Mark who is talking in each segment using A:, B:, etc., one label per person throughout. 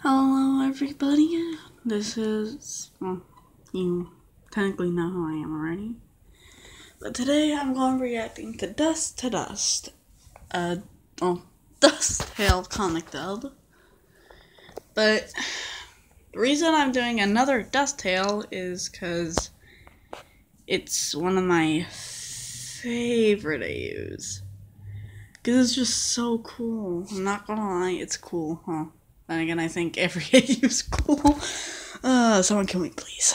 A: Hello, everybody. This is. Well, you technically know who I am already. But today I'm going to be reacting to Dust to Dust. Uh, well, Dust Tale comic dub. But the reason I'm doing another Dust Tale is because it's one of my favorite AUs. Because it's just so cool. I'm not gonna lie, it's cool, huh? Then again, I think every AU is cool. Uh, someone kill me, please.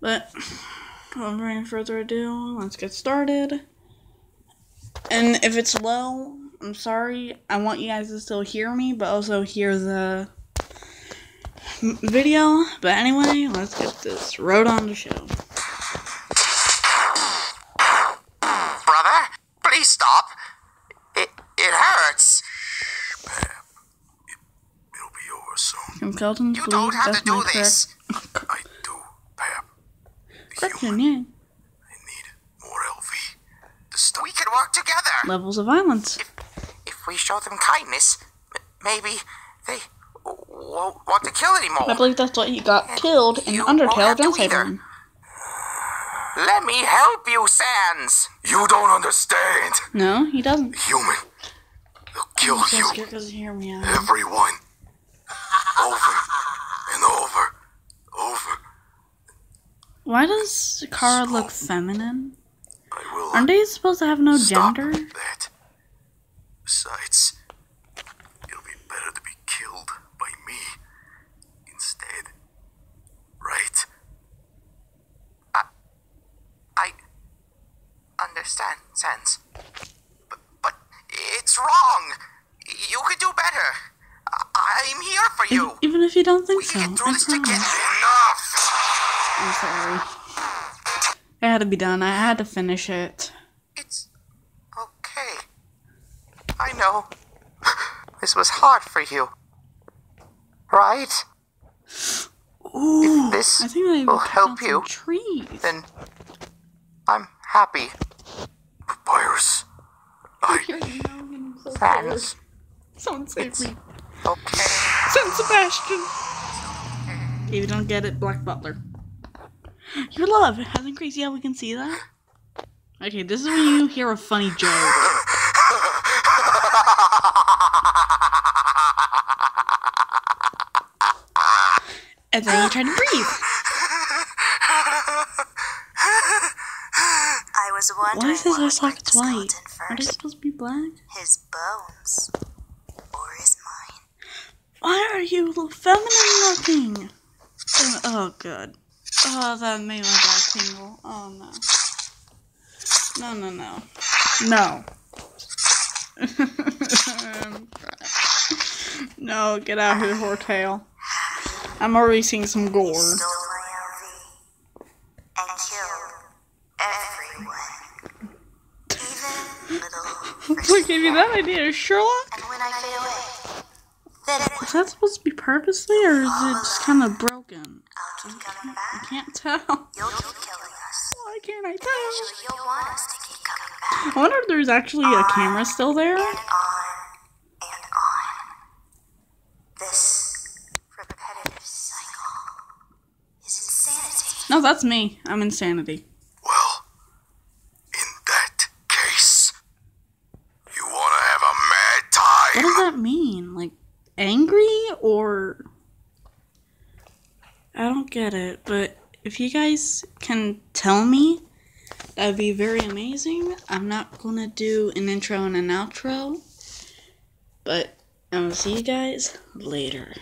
A: But, without any further ado, let's get started. And if it's low, I'm sorry. I want you guys to still hear me, but also hear the video. But anyway, let's get this road on the show.
B: Over.
A: From Kelton
C: You don't have to do this.
B: I do, Pap. The
A: correction.
B: human.
A: Yeah.
B: I need more LV. The stuff.
C: We can work together.
A: Levels of violence.
C: If we show them kindness, m- maybe they won't want to kill anymore.
A: I believe that's what he got killed in
C: You won't
A: Undertale
C: have to
A: Dance
C: either.
A: Run.
C: Let me help you, Sans.
B: You don't understand.
A: No, he doesn't.
B: Human. They'll kill you.
A: scared because hear me out.
B: Everyone. Over and over. Over.
A: Why does Chara look feminine?
B: I will
A: Aren't they supposed to have no
B: stop
A: gender?
B: that. Besides, it'll be better to be killed by me instead. Right?
C: I I understand, Sans. But, but it's wrong. You could do better. I- I'm here for you.
A: Even- Even if you don't think
C: We
A: so, I
C: get through this
A: promise. I'm sorry. It had to be done. I had to finish it.
C: It's okay. I know. This was hard for you. Right?
A: Ooh,
C: this
A: I think I
C: will help you,
A: trees.
C: Then I'm happy.
B: Papyrus. I.
C: Sans.
A: Someone save me.
C: Okay.
A: Saint Sebastian. If you don't get it, Black Butler. Your love hasn't increased. Yeah, we can see that. Okay, this is when you hear a funny joke. And then you try to breathe.
D: I was wondering
A: Why is his
D: what
A: eye
D: would
A: sockets
D: break the
A: white?
D: skeleton
A: Are they supposed to be black?
D: his bones or his mind.
A: Why are you feminine looking? Oh, Oh, good. Oh, that made my back tingle. Oh, no. No, no, no. No. No, get out of here, Hortail. I'm already seeing some gore.
D: Stole my LV and killed everyone, even little.
A: What gave you that idea, Sherlock? Is that supposed to be purposely, or is it just kind of broken?
D: I'll keep coming
A: I can't tell.
D: You'll keep killing us.
A: Why can't I tell?
D: Eventually, you'll want us to keep coming back.
A: I wonder if there's actually a camera still there.
D: And on and on. This repetitive cycle is insanity.
A: No, that's me. I'm insanity.
B: Well, in that case, you wanna have a mad time.
A: What does that mean? Like angry or I don't get it, but if you guys can tell me, that'd be very amazing. I'm not gonna do an intro and an outro, but I will see you guys later.